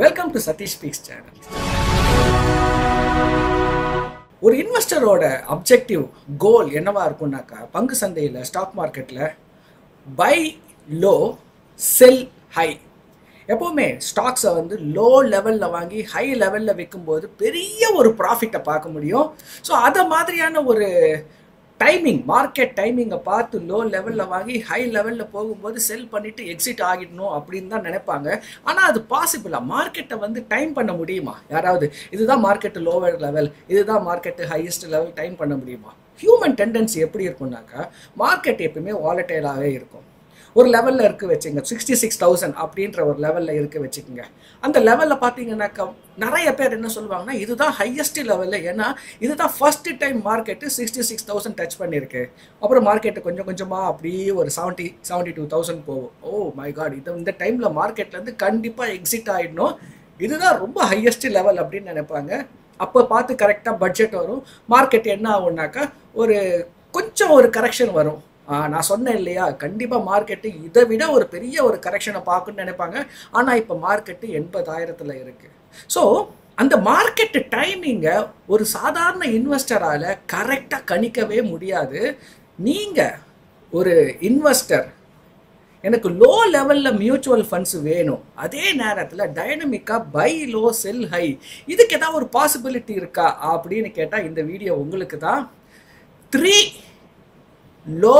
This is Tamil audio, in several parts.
Welcome to Satish speaks channel ஒரு இன்வெஸ்டரோட அப்ஜெக்டிவ் கோல் என்னவா இருக்கும்னாக்கா பங்கு சந்தையில் ஸ்டாக் மார்க்கெட்டில் பை லோ செல் ஹை எப்போவுமே ஸ்டாக்ஸை வந்து லோ லெவலில் வாங்கி ஹை லெவலில் விற்கும்போது பெரிய ஒரு ப்ராஃபிட்டை பார்க்க முடியும். ஸோ அதை மாதிரியான ஒரு டைமிங் மார்க்கெட் டைமிங்கை பார்த்து லோ லெவலில் வாங்கி ஹை லெவலில் போகும்போது செல் பண்ணிவிட்டு எக்ஸிட் ஆகிடணும் அப்படின்னு தான் நினைப்பாங்க. ஆனால் அது பாசிபிளாக மார்க்கெட்டை வந்து டைம் பண்ண முடியுமா? யாராவது இதுதான் மார்க்கெட்டு லோவர் லெவல் இதுதான் மார்க்கெட்டு ஹையஸ்ட் லெவல் டைம் பண்ண முடியுமா? ஹியூமன் டெண்டன்சி எப்படி இருக்கும்னாக்கா மார்க்கெட் எப்பயுமே வாலட்டைலாகவே இருக்கும். ஒரு லெவலில் இருக்க வச்சுங்க சிக்ஸ்டி சிக்ஸ் தௌசண்ட் அப்படின்ற ஒரு லெவலில் இருக்க வச்சுக்கோங்க. அந்த லெவலில் பார்த்தீங்கன்னாக்கா நிறைய பேர் என்ன சொல்லுவாங்கன்னா இதுதான் ஹையஸ்ட் லெவலில் ஏன்னா இதுதான் first time market sixty six thousand touch பண்ணியிருக்கு அப்புறம் மார்க்கெட்டு கொஞ்சம் கொஞ்சமாக அப்படியே ஒரு செவன்ட்டி செவன்ட்டி டூ தௌசண்ட் போகும். ஓ மை காட் இது இந்த டைமில் மார்க்கெட்லேருந்து கண்டிப்பாக எக்ஸிட் ஆகிடணும் இதுதான் ரொம்ப ஹையஸ்ட் லெவல் அப்படின்னு நினைப்பாங்க. அப்போ பார்த்து கரெக்டாக பட்ஜெட் வரும். மார்க்கெட் என்ன ஆகும்னாக்கா ஒரு கொஞ்சம் ஒரு கரெக்ஷன் வரும். நான் சொன்னேன் இல்லையா? கண்டிப்பாக மார்க்கெட்டு இதை விட ஒரு பெரிய ஒரு கரெக்ஷனை பார்க்கணும்னு நினைப்பாங்க. ஆனால் இப்போ மார்க்கெட்டு எண்பதாயிரத்தில் இருக்குது ஸோ அந்த மார்க்கெட்டு டைமிங்கை ஒரு சாதாரண இன்வெஸ்டரால் கரெக்டாக கணிக்கவே முடியாது. நீங்கள் ஒரு இன்வெஸ்டர் எனக்கு லோ லெவலில் மியூச்சுவல் ஃபண்ட்ஸ் வேணும். அதே நேரத்தில் டைனமிக்காக பை லோ செல் ஹை இதுக்கு ஏதாவது ஒரு பாசிபிலிட்டி இருக்கா? அப்படின்னு கேட்டால் இந்த வீடியோ உங்களுக்கு தான். Three low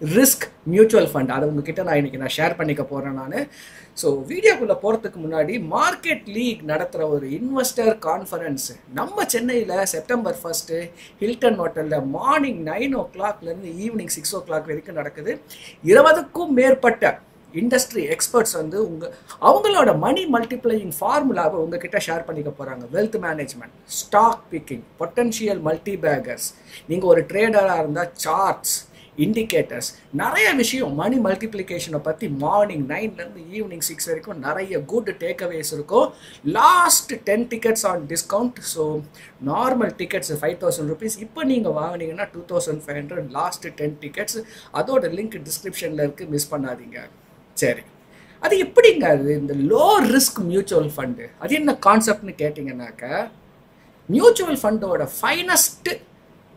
risk mutual fund அதை உங்ககிட்ட நான் இன்றைக்கி நான் ஷேர் பண்ணிக்க போகிறேன் நான். ஸோ வீடியோக்குள்ளே போகிறதுக்கு முன்னாடி மார்க்கெட் லீக் நடத்துகிற ஒரு இன்வெஸ்டர் கான்ஃபரன்ஸ் நம்ம சென்னையில் செப்டம்பர் ஃபஸ்ட்டு ஹில்டன் ஹோட்டலில் மார்னிங் நைன் ஓ கிளாக்லேருந்து ஈவினிங் சிக்ஸ் ஓ கிளாக் வரைக்கும் நடக்குது. இருபதுக்கும் மேற்பட்ட இண்டஸ்ட்ரி எக்ஸ்பர்ட்ஸ் வந்து உங்கள் அவங்களோட மணி மல்டிப்ளையிங் ஃபார்முலாவை உங்ககிட்ட ஷேர் பண்ணிக்க போகிறாங்க wealth management stock picking potential multibaggers நீங்கள் ஒரு ட்ரேடராக இருந்தால் சார்ட்ஸ் இண்டிகேட்டர்ஸ் நிறைய விஷயம் மணி மல்டிப்ளிகேஷனை பற்றி மார்னிங் நைன்லேருந்து ஈவினிங் சிக்ஸ் வரைக்கும் நிறைய குட் டேக்அவேஸ் இருக்கும். Last ten tickets on discount so normal tickets five thousand rupees இப்போ நீங்கள் வாங்கினீங்கன்னா two thousand five hundred last ten tickets அதோட லிங்க் டிஸ்கிரிப்ஷனில் இருக்குது மிஸ் பண்ணாதீங்க. சரி. அது எப்படிங்க அது? இந்த லோ ரிஸ்க் மியூச்சுவல் ஃபண்டு அது என்ன கான்செப்ட்னு கேட்டிங்கன்னாக்க மியூச்சுவல் ஃபண்டோட ஃபைனஸ்ட்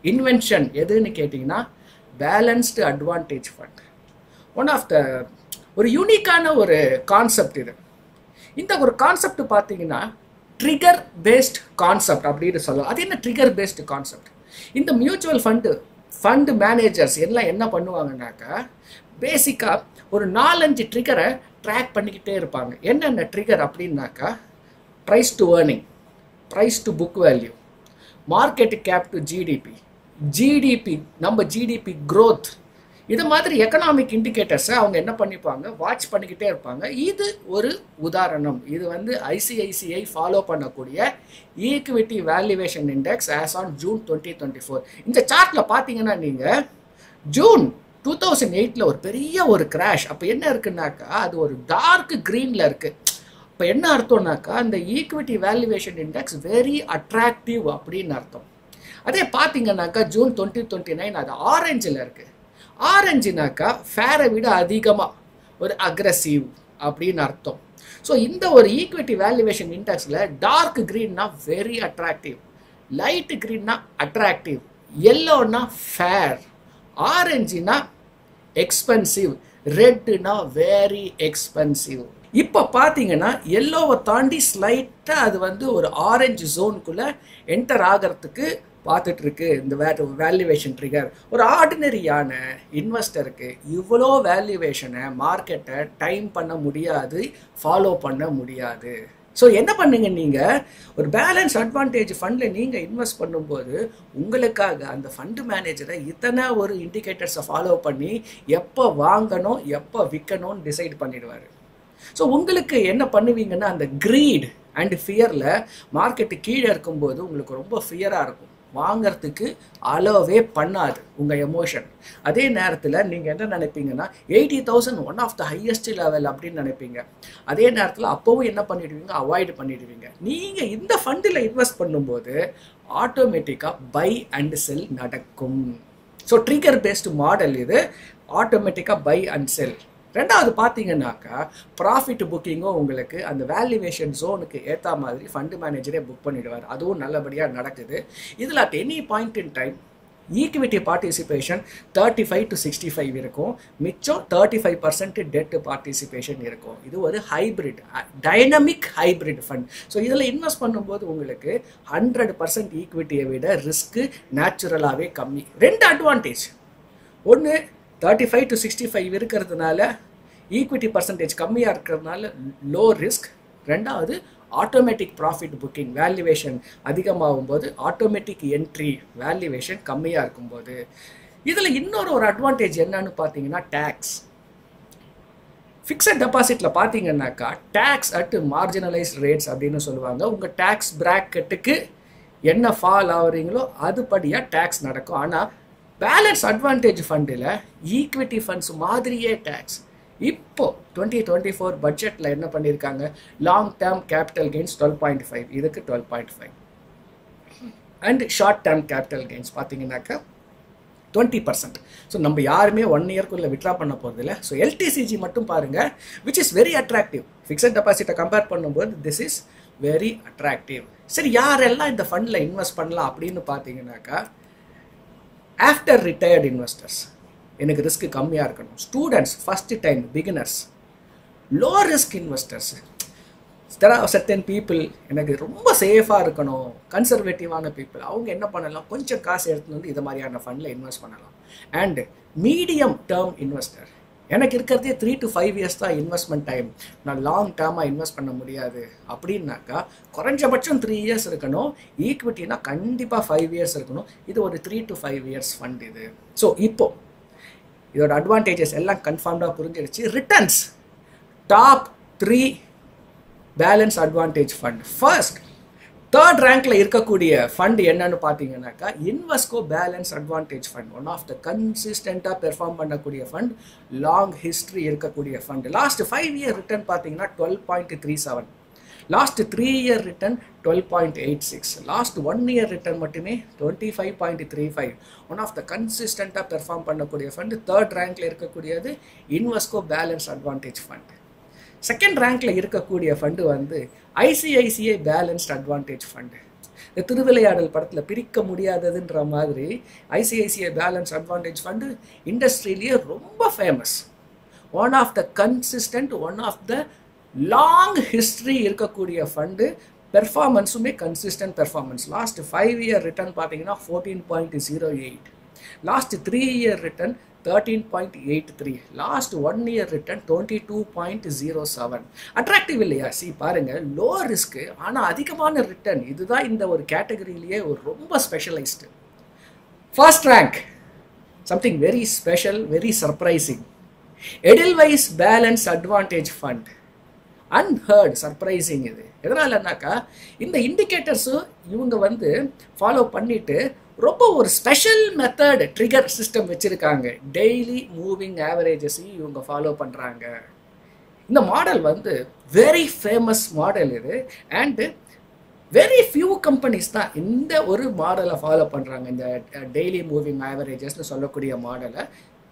இன்வென்ஷன் எதுன்னு கேட்டிங்கன்னா balanced advantage fund one of the ஒரு யூனிக்கான ஒரு கான்செப்ட் இது. இந்த ஒரு கான்செப்ட் பார்த்தீங்கன்னா ட்ரிகர் பேஸ்ட் கான்செப்ட் அப்படின்னு சொல்லலாம். அது என்ன ட்ரிகர் பேஸ்டு கான்செப்ட் இந்த மியூச்சுவல் ஃபண்டு ஃபண்டு மேனேஜர்ஸ் எல்லாம் என்ன பண்ணுவாங்கன்னாக்கா பேசிக்காக ஒரு நாலஞ்சு ட்ரிகரை ட்ராக் பண்ணிக்கிட்டே இருப்பாங்க. என்னென்ன ட்ரிகர் அப்படின்னாக்கா price to earning price to book value market cap to GDP GDP நம்ம ஜிடிபி க்ரோத் இது மாதிரி எக்கனாமிக் இண்டிகேட்டர்ஸை அவங்க என்ன பண்ணிப்பாங்க? வாட்ச் பண்ணிக்கிட்டே இருப்பாங்க. இது ஒரு உதாரணம். இது வந்து ஐசிஐசிஐ ஃபாலோ பண்ணக்கூடிய equity valuation index as on June twenty twenty four இந்த சார்ட்டில் பார்த்தீங்கன்னா நீங்கள் ஜூன் டூ தௌசண்ட் எயிட்டில் ஒரு பெரிய ஒரு கிராஷ் அப்போ என்ன இருக்குன்னாக்கா அது ஒரு டார்க் க்ரீனில் இருக்குது இப்போ என்ன அர்த்தம்னாக்கா அந்த equity valuation index very attractive அப்படின்னு அர்த்தம். அதே பார்த்தீங்கன்னாக்கா ஜூன் டுவெண்ட்டி டுவெண்ட்டி நைன் அது ஆரஞ்சில் இருக்குது ஆரஞ்சுனாக்கா ஃபேரை விட அதிகமாக ஒரு அக்ரஸிவ் அப்படின்னு அர்த்தம். ஸோ இந்த ஒரு ஈக்விட்டி வேல்யூவேஷன் இண்டெக்ஸில் டார்க் க்ரீன்னா வெரி அட்ராக்டிவ் லைட் க்ரீன்னா அட்ராக்டிவ் எல்லோன்னா ஃபேர் ஆரஞ்சுனா எக்ஸ்பென்சிவ் ரெட்டுனா வெரி எக்ஸ்பென்சிவ் இப்போ பார்த்தீங்கன்னா எல்லோவை தாண்டி ஸ்லைட்டாக அது வந்து ஒரு ஆரஞ்சு ஜோனுக்குள்ளே என்டர் ஆகிறதுக்கு பார்த்துட்ருக்கு. இந்த வே வேல்யூவேஷன் ட்ரிகர் ஒரு ஆர்டினரியான இன்வெஸ்டருக்கு இவ்வளோ வேல்யூவேஷனை மார்க்கெட்டை டைம் பண்ண முடியாது ஃபாலோ பண்ண முடியாது. ஸோ என்ன பண்ணுங்க நீங்கள் ஒரு பேலன்ஸ் அட்வான்டேஜ் ஃபண்டில் நீங்கள் இன்வெஸ்ட் பண்ணும்போது உங்களுக்காக அந்த ஃபண்டு மேனேஜரை இத்தனை ஒரு இண்டிகேட்டர்ஸை ஃபாலோ பண்ணி எப்போ வாங்கணும் எப்போ விற்கணும்னு டிசைட் பண்ணிடுவார். ஸோ உங்களுக்கு என்ன பண்ணுவீங்கன்னா அந்த க்ரீட் அண்ட் ஃபியரில் மார்க்கெட்டு கீழே இருக்கும்போது உங்களுக்கு ரொம்ப ஃபியராக இருக்கும். வாங்கிறதுக்கு அலோவே பண்ணாது உங்கள் எமோஷன் அதே நேரத்தில் நீங்கள் என்ன நினைப்பீங்கன்னா eighty thousand one of the highest level அப்படின்னு நினைப்பீங்க. அதே நேரத்தில் அப்போவும் என்ன பண்ணிடுவீங்க? அவாய்டு பண்ணிடுவீங்க. நீங்கள் இந்த ஃபண்டில் இன்வெஸ்ட் பண்ணும்போது ஆட்டோமேட்டிக்காக பை அண்ட் செல் நடக்கும். ஸோ ட்ரிகர் பேஸ்டு மாடல் இது ஆட்டோமேட்டிக்காக பை அண்ட் செல் ரெண்டாவது பார்த்தீங்கன்னாக்கா ப்ராஃபிட் புக்கிங்கும் உங்களுக்கு அந்த வேல்யூவேஷன் ஜோனுக்கு ஏற்ற மாதிரி ஃபண்டு மேனேஜரே புக் பண்ணிடுவார். அதுவும் நல்லபடியாக நடக்குது. இதில் at any point in time equity participation thirty five to sixty five இருக்கும். மிச்சம் thirty five percent debt participation இருக்கும். இது ஒரு hybrid dynamic hybrid fund so இதில் இன்வெஸ்ட் பண்ணும்போது உங்களுக்கு ஹண்ட்ரட் பர்சன்ட் ஈக்விட்டியை விட ரிஸ்க்கு நேச்சுரலாகவே கம்மி. ரெண்டு அட்வான்டேஜ் ஒன்று thirty five to sixty five இருக்கிறதுனால ஈக்விட்டி பர்சன்டேஜ் கம்மியாக இருக்கிறதுனால லோ ரிஸ்க் ரெண்டாவது ஆட்டோமேட்டிக் ப்ராஃபிட் புக்கிங் வேல்யூவேஷன் அதிகமாகும் போது ஆட்டோமேட்டிக் என்ட்ரி வேல்யூவேஷன் கம்மியாக இருக்கும்போது. இதில் இன்னொரு ஒரு அட்வான்டேஜ் என்னன்னு பார்த்தீங்கன்னா டேக்ஸ் ஃபிக்ஸட் டெபாசிட்டில் பார்த்தீங்கன்னாக்கா டேக்ஸ் அட் மார்ஜினலைஸ் ரேட்ஸ் அப்படின்னு சொல்லுவாங்க. உங்கள் டேக்ஸ் ப்ராக்கெட்டுக்கு என்ன ஃபால் ஆகுறீங்களோ அதுபடியாக டேக்ஸ் நடக்கும். ஆனால் பேலன்ஸ் அட்வான்டேஜ் ஃபண்டில் ஈக்விட்டி ஃபண்ட்ஸ் மாதிரியே டேக்ஸ் இப்போ டுவெண்ட்டி டுவெண்ட்டி ஃபோர் பட்ஜெட்டில் என்ன பண்ணியிருக்காங்க long term capital gains twelve point five இதுக்கு twelve point five and short term capital gains பார்த்தீங்கன்னாக்கா டுவெண்ட்டி பர்சன்ட் ஸோ நம்ம யாருமே ஒன் இயர்க்குள்ளே விட்ரா பண்ண போகிறதில்ல ஸோ எல்டிசிஜி மட்டும் பாருங்கள் which is very attractive fixed டெபாசிட்டை compare பண்ணும்போது திஸ் இஸ் வெரி அட்ராக்டிவ் சரி யாரெல்லாம் இந்த ஃபண்டில் இன்வெஸ்ட் பண்ணலாம் அப்படின்னு பார்த்தீங்கன்னாக்கா ஆஃப்டர் ரிட்டையர்ட் இன்வெஸ்டர்ஸ் எனக்கு ரிஸ்க் கம்மியாக இருக்கணும். Students first time beginners low risk investors there are certain people எனக்கு ரொம்ப சேஃபாக இருக்கணும். கன்சர்வேட்டிவான பீப்புள் அவங்க என்ன பண்ணலாம்? கொஞ்சம் காசு எடுத்துன்னு வந்து இது மாதிரியான ஃபண்டில் இன்வெஸ்ட் பண்ணலாம். அண்டு மீடியம் டேர்ம் இன்வெஸ்டர் எனக்கு இருக்கிறதே த்ரீ டு ஃபைவ் இயர்ஸ் தான் இன்வெஸ்ட்மெண்ட் டைம் நான் லாங் டேர்மாக இன்வெஸ்ட் பண்ண முடியாது. அப்படின்னாக்கா குறைஞ்சபட்சம் த்ரீ இயர்ஸ் இருக்கணும். ஈக்விட்டினா கண்டிப்பாக ஃபைவ் இயர்ஸ் இருக்கணும். இது ஒரு three to five years fund இது. ஸோ இப்போ இதோட அட்வான்டேஜஸ் எல்லாம் கன்ஃபார்ம்டாக புரிஞ்சிருச்சு. Returns top three balance advantage fund first third ரேங்க்ல இருக்கக்கூடிய ஃபண்ட் என்னன்னு பார்த்தீங்கன்னாக்கா Invesco balance advantage fund one of the கன்சிஸ்டண்ட்டாக பெர்ஃபார்ம் பண்ணக்கூடிய ஃபண்ட் லாங் ஹிஸ்ட்ரி இருக்கக்கூடிய fund last five year return பார்த்தீங்கன்னா twelve point three seven last three year return twelve point eight six last one year return மட்டுமே twenty five point three five one of the கன்சிஸ்டண்ட்டாக பெர்ஃபார்ம் பண்ணக்கூடிய ஃபண்ட் தேர்ட் ரேங்க்ல இருக்கக்கூடியது Invesco balance advantage fund second ரேங்க்ல இருக்கக்கூடிய ஃபண்டு வந்து ஐசிஐசிஐ பேலன்ஸ்ட் அட்வான்டேஜ் ஃபண்டு இந்த திருவிளையாடல் படத்தில் பிரிக்க முடியாததுன்ற மாதிரி ஐசிஐசிஐ பேலன்ஸ் அட்வான்டேஜ் ஃபண்டு இண்டஸ்ட்ரியிலேயே ரொம்ப famous one of the consistent one of the long history இருக்கக்கூடிய fund பெர்ஃபார்மன்ஸுமே consistent performance last five year return பார்த்தீங்கன்னா fourteen point zero eight last three year return thirteen point eight three last one year return twenty two point zero seven attractive இல்லையா? சி பாருங்க லோ ரிஸ்க்கு ஆனால் அதிகமான ரிட்டர்ன் இதுதான் இந்த ஒரு கேட்டகரியிலேயே ஒரு ரொம்ப specialised first rank something very special very surprising Edelweiss balance advantage fund unheard surprising இது. எதனாலனாக்கா இந்த இண்டிகேட்டர்ஸும் இவங்க வந்து ஃபாலோ பண்ணிட்டு ரொம்ப ஒரு ஸ்பெஷல் மெத்தட் ட்ரிகர் சிஸ்டம் வச்சுருக்காங்க. டெய்லி மூவிங் ஆவரேஜஸையும் இவங்க ஃபாலோ பண்ணுறாங்க இந்த மாடல் வந்து வெரி ஃபேமஸ் மாடல் இது. அண்டு வெரி ஃபியூ கம்பெனிஸ் தான் இந்த ஒரு மாடலை ஃபாலோ பண்ணுறாங்க இந்த டெய்லி மூவிங் ஆவரேஜஸ்னு சொல்லக்கூடிய மாடலை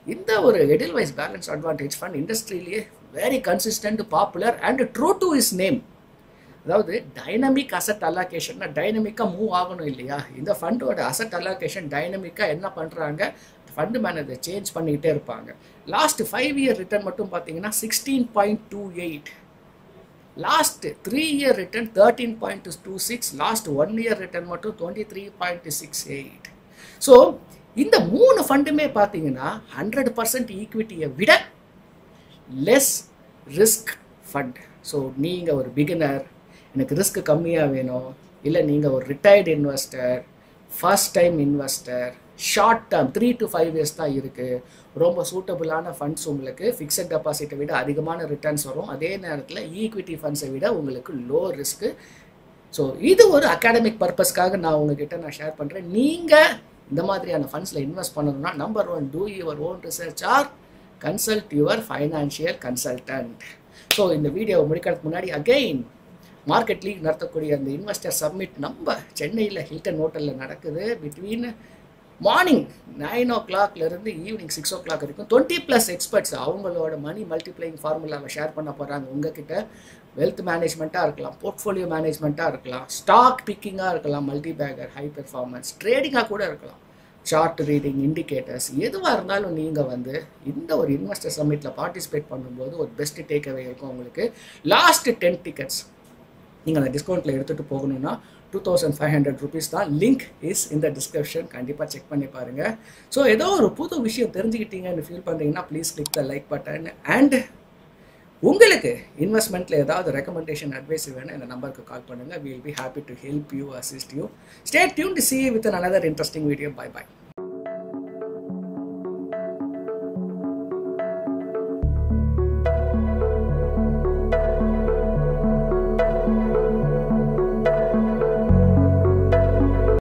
இந்த ஒரு Edelweiss balance advantage fund இண்டஸ்ட்ரியிலேயே very consistent popular and true to its name அதாவது டைனமிக் அசட் அலாகேஷன்னா டைனமிக்காக மூவ் ஆகணும் இல்லையா? இந்த ஃபண்டோட அசட் அலாகேஷன் டைனமிக்காக என்ன பண்ணுறாங்க ஃபண்டு மேனேஜர் சேஞ்ச் பண்ணிக்கிட்டே இருப்பாங்க. லாஸ்ட் ஃபைவ் இயர் ரிட்டர்ன் மட்டும் பார்த்தீங்கன்னா sixteen point two eight last three year return thirteen point two six last one year return மட்டும் twenty three point six eight so இந்த மூணு ஃபண்டுமே பார்த்தீங்கன்னா ஹண்ட்ரட் பர்சன்ட் ஈக்விட்டியை விட லெஸ் ரிஸ்க் ஃபண்ட் ஸோ நீங்கள் ஒரு பிகினர் எனக்கு ரிஸ்க் கம்மியாக வேணும். இல்லை நீங்கள் ஒரு retired investor first time investor short term three to five years தான் இருக்குது ரொம்ப சூட்டபுளான ஃபண்ட்ஸ் உங்களுக்கு ஃபிக்ஸட் டெபாசிட்டை விட அதிகமான ரிட்டர்ன்ஸ் வரும். அதே நேரத்தில் ஈக்விட்டி ஃபண்ட்ஸை விட உங்களுக்கு லோ ரிஸ்க்கு ஸோ இது ஒரு அகாடமிக் பர்பஸ்க்காக நான் உங்ககிட்ட நான் ஷேர் பண்ணுறேன் நீங்கள் இந்த மாதிரியான ஃபண்ட்ஸில் இன்வெஸ்ட் பண்ணணும்னா number one do your own research or consult your financial consultant so இந்த வீடியோவை முடிக்கிறதுக்கு முன்னாடி அகெயின் மார்க்கெட் லீக் நடத்தக்கூடிய அந்த இன்வெஸ்டர் சப்மிட் நம்ம சென்னையில் ஹில்டன் ஹோட்டலில் நடக்குது. பிட்வீன் மார்னிங் நைன் ஓ கிளாக்லேருந்து ஈவினிங் சிக்ஸ் ஓ கிளாக் வரைக்கும் டுவெண்ட்டி ப்ளஸ் எக்ஸ்பர்ட்ஸ் அவங்களோட மணி மல்டிப்ளைங் ஃபார்முலாவை ஷேர் பண்ண போகிறாங்க உங்ககிட்ட. வெல்த் மேனேஜ்மெண்ட்டாக இருக்கலாம் போர்ட்ஃபோலியோ மேனேஜ்மெண்ட்டாக இருக்கலாம் ஸ்டாக் பிக்கிங்காக இருக்கலாம் மல்டி பேக்கர் ஹை பெர்ஃபார்மன்ஸ் ட்ரேடிங்காக கூட இருக்கலாம். சார்ட் ரீடிங் இண்டிகேட்டர்ஸ் எதுவாக இருந்தாலும் நீங்கள் வந்து இந்த ஒரு இன்வெஸ்டர் சம்மிட்டில் பார்ட்டிசிபேட் பண்ணும்போது ஒரு பெஸ்ட் டேக் அவே இருக்கும் உங்களுக்கு. லாஸ்ட்டு டென் டிக்கெட்ஸ் நீங்கள் அந்த டிஸ்கவுண்ட்டில் எடுத்துகிட்டு போகணுன்னா two thousand five hundred rupees தான். லிங்க் இஸ் இந்த டிஸ்கிரிப்ஷன் கண்டிப்பாக செக் பண்ணி பாருங்கள் ஸோ ஏதோ ஒரு புது விஷயம் தெரிஞ்சுக்கிட்டீங்கன்னு ஃபீல் பண்ணுறீங்கன்னா please click the like button and உங்களுக்கு இன்வெஸ்ட்மெண்ட்டில் ஏதாவது ரெக்கமெண்டேஷன் அட்வைஸ் வேணும் இந்த நம்பருக்கு கால் பண்ணுங்கள் will be happy to help you assist you stay tuned to see with another interesting video bye bye